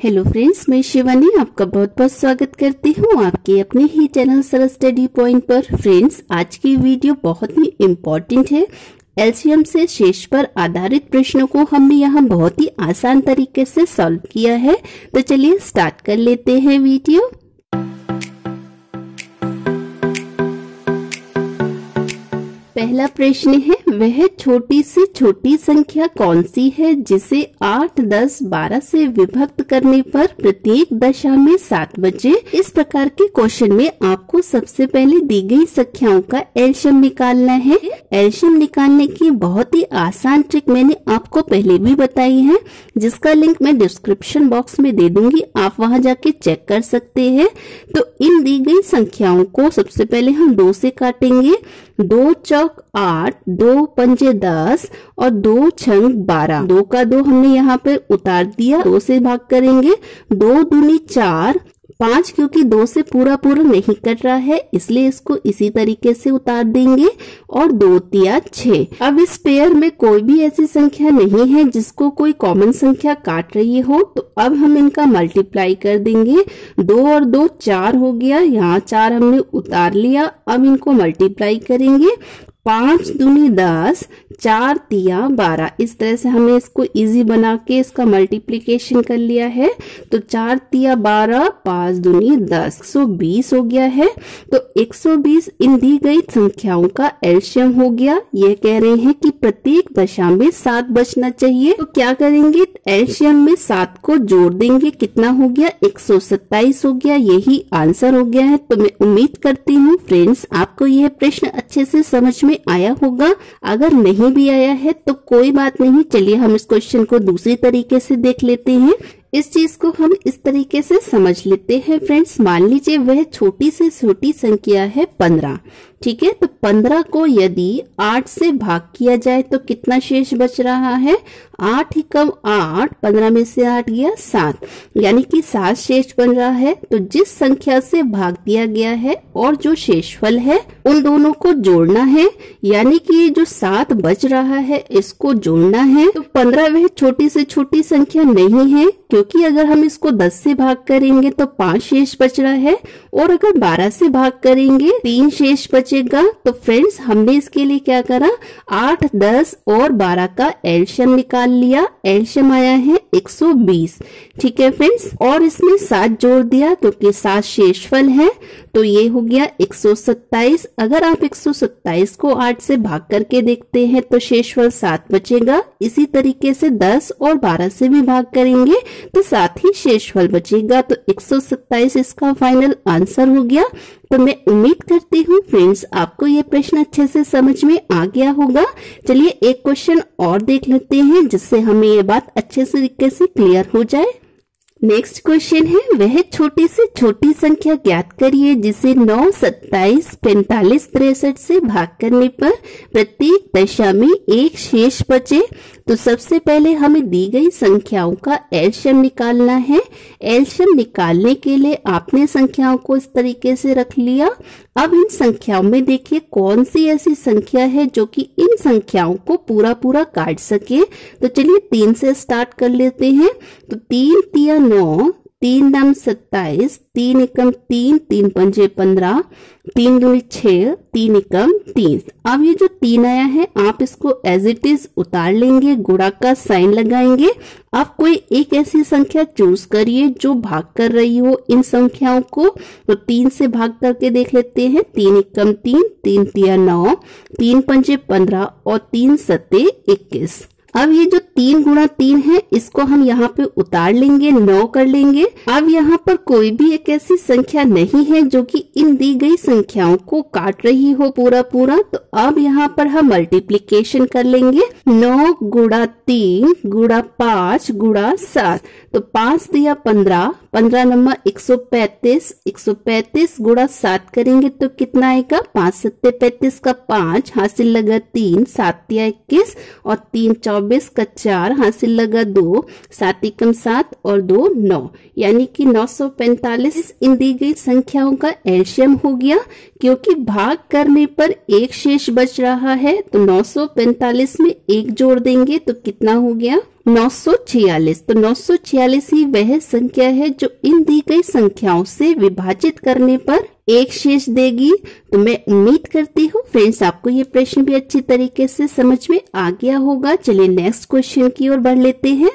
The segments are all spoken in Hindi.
हेलो फ्रेंड्स मैं शिवानी आपका बहुत बहुत स्वागत करती हूँ आपके अपने ही चैनल सर स्टडी पॉइंट पर। फ्रेंड्स आज की वीडियो बहुत ही इम्पोर्टेंट है। एलसीएम से शेष पर आधारित प्रश्नों को हमने यहाँ बहुत ही आसान तरीके से सॉल्व किया है। तो चलिए स्टार्ट कर लेते हैं वीडियो पहला प्रश्न है वह छोटी से छोटी संख्या कौन सी है जिसे 8, 10, 12 से विभक्त करने पर प्रत्येक दशा में सात बचे इस प्रकार के क्वेश्चन में आपको सबसे पहले दी गई संख्याओं का एल्शियम निकालना है। एल्शियम निकालने की बहुत ही आसान ट्रिक मैंने आपको पहले भी बताई है जिसका लिंक मैं डिस्क्रिप्शन बॉक्स में दे दूँगी आप वहाँ जाके चेक कर सकते हैं। तो इन दी गई संख्याओं को सबसे पहले हम दो से काटेंगे। दो चौक आठ, दो पंजे दस और दो छंग बारह। दो का दो हमने यहाँ पे उतार दिया, दो से भाग करेंगे। दो दूनी चार पाँच क्योंकि दो से पूरा पूरा नहीं कट रहा है, इसलिए इसको इसी तरीके से उतार देंगे और दो तिया छ अब इस पेयर में कोई भी ऐसी संख्या नहीं है जिसको कोई कॉमन संख्या काट रही हो तो अब हम इनका मल्टीप्लाई कर देंगे। दो और दो चार हो गया, यहाँ चार हमने उतार लिया, अब इनको मल्टीप्लाई करेंगे। पाँच दूनी दस, चार तिया, बारह। इस तरह से हमने इसको इजी बना के इसका मल्टीप्लीकेशन कर लिया है। तो चार तिया, बारह, पाँच दूनी दस। एक सौ बीस हो गया है। तो एक सौ बीस इन दी गई संख्याओं का एल्शियम हो गया। ये कह रहे हैं कि प्रत्येक दशा में सात बचना चाहिए। तो क्या करेंगे? एल्शियम में सात को जोड़ देंगे। कितना हो गया? एक सौ सत्ताईस हो गया। यही आंसर हो गया है। तो मैं उम्मीद करती हूँ फ्रेंड्स आपको यह प्रश्न अच्छे से समझ में आया होगा। अगर नहीं भी आया है तो कोई बात नहीं। चलिए हम इस क्वेश्चन को दूसरी तरीके से देख लेते हैं। इस चीज़ को हम इस तरीके से समझ लेते हैं फ्रेंड्स मान लीजिए वह छोटी से छोटी संख्या है पंद्रह। ठीक है? तो पंद्रह को यदि आठ से भाग किया जाए तो कितना शेष बच रहा है? आठ ही कम आठ, पंद्रह में से आठ गया सात। यानी कि सात शेष बन रहा है। तो जिस संख्या से भाग दिया गया है और जो शेषफल है, उन दोनों को जोड़ना है। यानी कि जो सात बच रहा है, इसको जोड़ना है। तो पंद्रह वह छोटी से छोटी संख्या नहीं है क्योंकि अगर हम इसको दस से भाग करेंगे तो पाँच शेष बच रहा है, और अगर बारह से भाग करेंगे, तीन शेष बचेगा। तो फ्रेंड्स, हमने इसके लिए क्या करा? आठ, दस और बारह का एल्शियम निकाल लिया। एल्शियम आया है 120 ठीक है फ्रेंड्स? और इसमें सात जोड़ दिया, क्योंकि सात शेषफल है तो ये हो गया 127 अगर आप 127 को 8 से भाग करके देखते हैं तो शेषफल सात बचेगा। इसी तरीके से 10 और 12 से भी भाग करेंगे तो साथ ही शेषफल बचेगा तो 127 इसका फाइनल आंसर हो गया। तो मैं उम्मीद करती हूँ फ्रेंड्स आपको ये प्रश्न अच्छे से समझ में आ गया होगा। चलिए एक क्वेश्चन और देख लेते हैं, जिससे हमें ये बात अच्छे तरीके से क्लियर हो जाए। नेक्स्ट क्वेश्चन है, वह छोटी से छोटी संख्या ज्ञात करिए, जिसे नौ, सत्ताईस, पैंतालीस, तिरसठ से भाग करने पर प्रत्येक दशा में एक शेष बचे। तो सबसे पहले हमें दी गई संख्याओं का एल्शियम निकालना है। एल्शियम निकालने के लिए आपने संख्याओं को इस तरीके से रख लिया। अब इन संख्याओं में देखिए कौन सी ऐसी संख्या है जो कि इन संख्याओं को पूरा पूरा काट सके। तो चलिए तीन से स्टार्ट कर लेते हैं। तो तीन, तिया, नौ तीन दम सत्ताईस, तीन एकम तीन तीन पंजे पंद्रह, तीन दूनी छ तीन एकम तीन अब ये जो तीन आया है, आप इसको एज इट इज़ उतार लेंगे गुड़ा का साइन लगाएँगे। आप कोई एक ऐसी संख्या चूज़ करिए जो भाग कर रही हो इन संख्याओं को। तो तीन से भाग करके देख लेते हैं। तीन एकम तीन तीन तिया नौ, तीन पंजे पंद्रह और तीन सत्ते इक्कीस। अब ये जो तीन गुणा तीन है, इसको हम यहाँ पे उतार लेंगे, नौ कर लेंगे। अब यहाँ पर कोई भी एक ऐसी संख्या नहीं है जो कि इन दी गई संख्याओं को काट रही हो पूरा पूरा। तो अब यहाँ पर हम मल्टीप्लीकेशन कर लेंगे। नौ गुड़ा तीन गुड़ा पाँच गुड़ा सात। तो पाँच दिया पंद्रह पंद्रह नंबर एक सौ पैतीस, एक सौ पैतीस गुड़ा सात करेंगे तो कितना आएगा? पाँच सत्ते पैतीस का पाँच, हासिल लगा तीन, सात दिया इक्कीस और तीन चौबीस का चार हासिल लगा दो, सात एकम सात और दो नौ। यानी कि नौ सौ पैंतालीस इन दी गई संख्याओं का एल्शियम हो गया, क्योंकि भाग करने पर एक शेष बच रहा है तो 945 में एक जोड़ देंगे तो कितना हो गया? 946 तो 946 ही वह संख्या है जो इन दी गई संख्याओं से विभाजित करने पर एक शेष देगी। तो मैं उम्मीद करती हूँ फ्रेंड्स आपको ये प्रश्न भी अच्छी तरीके से समझ में आ गया होगा। चलिए नेक्स्ट क्वेश्चन की ओर बढ़ लेते हैं।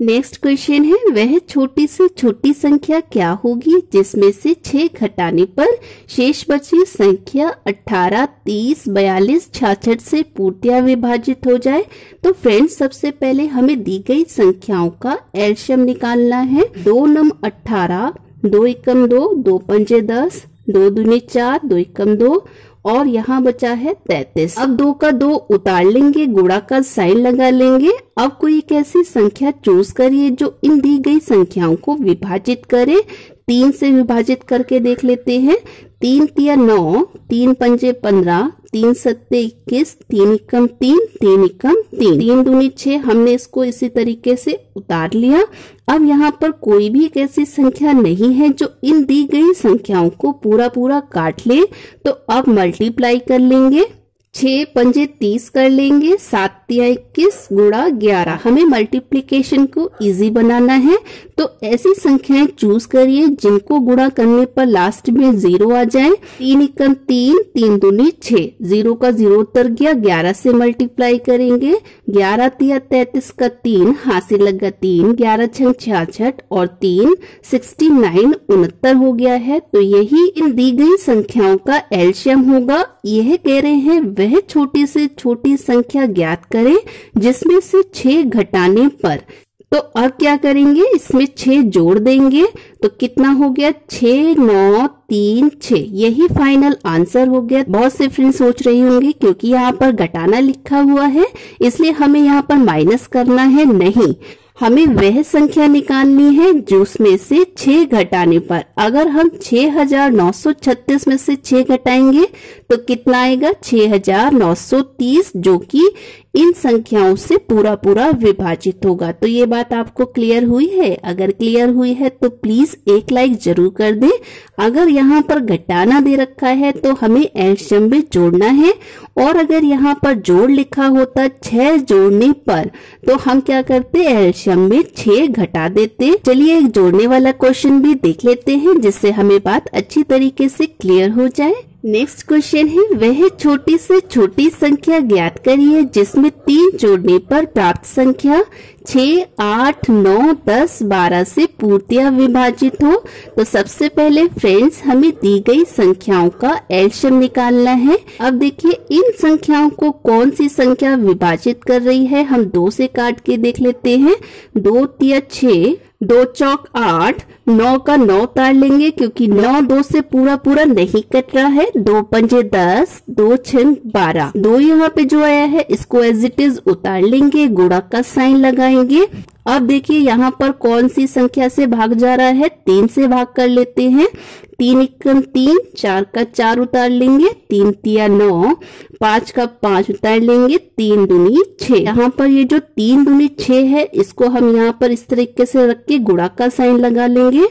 नेक्स्ट क्वेश्चन है वह छोटी से छोटी संख्या क्या होगी जिसमें से छह घटाने पर शेष बची संख्या 18, 30, 42, छाछठ से पूर्तिया विभाजित हो जाए? तो फ्रेंड्स सबसे पहले हमें दी गई संख्याओं का एल्शियम निकालना है। दो नम अठारह दो एकम दो दो पंजे दस दो दूनी चार दो एकम दो और यहाँ बचा है तैतीस। अब दो का दो उतार लेंगे गुड़ा का साइन लगा लेंगे। अब कोई एक ऐसी संख्या चूज़ करिए जो इन दी गई संख्याओं को विभाजित करे। तीन से विभाजित करके देख लेते हैं। तीन तिया नौ, तीन पंजे पंद्रह तीन सत्ते इक्कीस, तीन इकम तीन तीन इकम तीन। तीन दूनी छह हमने इसको इसी तरीके से उतार लिया। अब यहाँ पर कोई भी एक ऐसी संख्या नहीं है जो इन दी गई संख्याओं को पूरा पूरा काट ले। तो अब मल्टीप्लाई कर लेंगे। छह पंजे तीस कर लेंगे। सात तिया इक्कीस गुड़ा ग्यारह। हमें मल्टीप्लीकेशन को इजी बनाना है। तो ऐसी संख्याएँ चूज़ करिए जिनको गुणा करने पर लास्ट में ज़ीरो आ जाए। तीन इक्कम तीन तीन दूनी छह। ज़ीरो का ज़ीरो उतर गया, ग्यारह से मल्टीप्लाई करेंगे। ग्यारह तिया तैतीस का तीन हासिल लगा तीन। ग्यारह छह छियासठ और तीन सिक्सटी नाइन उनहत्तर हो गया है। तो यही इन दी गई संख्याओं का एल्शियम होगा। यह कह रहे हैं, वह छोटी से छोटी संख्या ज्ञात करें जिसमें से छह घटाने पर तो अब क्या करेंगे? इसमें छह जोड़ देंगे। तो कितना हो गया? छ नौ, तीन छ यही फाइनल आंसर हो गया। बहुत से फ्रेंड सोच रही होंगे, क्योंकि यहाँ पर घटाना लिखा हुआ है, इसलिए हमें यहाँ पर माइनस करना है। नहीं। हमें वह संख्या निकालनी है जो उसमें से छह घटाने पर। अगर हम छह हज़ार नौ सौ छत्तीस में से छह घटाएँगे तो कितना आएगा? छह हज़ार नौ सौ तीस, जो कि इन संख्याओं से पूरा पूरा विभाजित होगा। तो ये बात आपको क्लियर हुई है? अगर क्लियर हुई है तो प्लीज़ एक लाइक ज़रूर कर दे। अगर यहाँ पर घटाना दे रखा है तो हमें एल्शियम में जोड़ना है। और अगर यहाँ पर जोड़ लिखा होता छह जोड़ने पर तो हम क्या करते एल्शियम में छह घटा देते। चलिए एक जोड़ने वाला क्वेश्चन भी देख लेते हैं, जिससे हमें बात अच्छी तरीके से क्लियर हो जाए। नेक्स्ट क्वेश्चन है, वह छोटी से छोटी संख्या ज्ञात करिए, जिसमें तीन जोड़ने पर प्राप्त संख्या छ आठ, नौ, दस, बारह से पूर्तिया विभाजित हो। तो सबसे पहले फ्रेंड्स हमें दी गई संख्याओं का एल्शियम निकालना है। अब देखिए, इन संख्याओं को कौन सी संख्या विभाजित कर रही है, हम दो से काट के देख लेते हैं। दो तिया छ दो चौक आठ, नौ का नौ तार लेंगे क्योंकि नौ दो से पूरा पूरा नहीं कट रहा है। दो पंजे दस, दो छन बारह। दो यहाँ पे जो आया है, इसको एज इट इज़ उतार लेंगे गुड़ा का साइन लगाएँगे। अब देखिए यहाँ पर कौन सी संख्या से भाग जा रहा है? तीन से भाग कर लेते हैं। तीन इक्कम तीन, चार का चार उतार लेंगे। तीन तिया नौ, पाँच का पाँच उतार लेंगे। तीन दुनी छ। यहाँ पर ये जो तीन दुनी छ है, इसको हम यहाँ पर इस तरीके से रख के गुड़ा का साइन लगा लेंगे।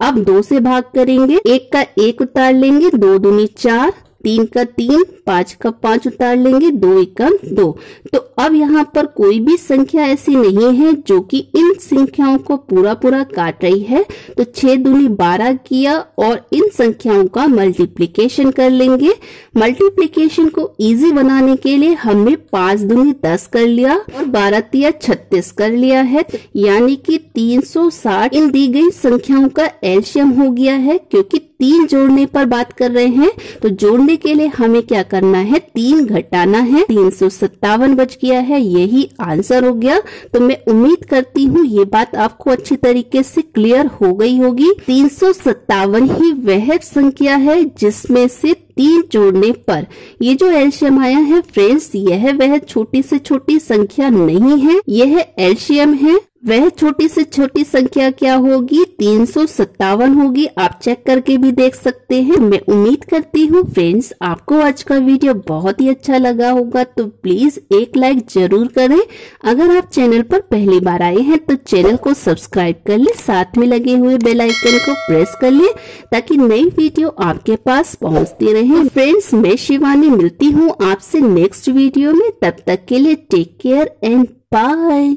अब दो से भाग करेंगे। एक का एक उतार लेंगे। दो दुनी चार तीन का तीन, पाँच का पाँच उतार लेंगे, दो एकम दो। तो अब यहाँ पर कोई भी संख्या ऐसी नहीं है जो कि इन संख्याओं को पूरा पूरा काट रही है। तो छह दूनी बारह किया और इन संख्याओं का मल्टीप्लीकेशन कर लेंगे। मल्टीप्लीकेशन को इजी बनाने के लिए हमने पाँच दूनी दस कर लिया और बारह तिया छत्तीस कर लिया है। यानी कि 360 इन दी गई संख्याओं का एल्शियम हो गया है, क्योंकि तीन जोड़ने पर बात कर रहे हैं तो जोड़ने के लिए हमें क्या करना है? तीन घटाना है। तीन सौ सत्तावन बच गया है, यही आंसर हो गया। तो मैं उम्मीद करती हूँ ये बात आपको अच्छी तरीके से क्लियर हो गई होगी। तीन सौ सत्तावन ही वह संख्या है जिसमें से तीन जोड़ने पर। ये जो एल्शियम आया है, फ्रेंड्स, यह वह छोटी से छोटी संख्या नहीं है, यह एल्शियम है। वह छोटी से छोटी संख्या क्या होगी? तीन सौ सत्तावन होगी। आप चेक करके भी देख सकते हैं। मैं उम्मीद करती हूँ फ्रेंड्स आपको आज का वीडियो बहुत ही अच्छा लगा होगा। तो प्लीज़ एक लाइक ज़रूर करें। अगर आप चैनल पर पहली बार आए हैं तो चैनल को सब्सक्राइब कर ले। साथ में लगे हुए बेल आइकन को प्रेस कर ले, ताकि नई वीडियो आपके पास पहुँचती रहे। फ्रेंड्स मैं शिवानी मिलती हूँ आपसे नेक्स्ट वीडियो में। तब तक के लिए टेक केयर एंड बाय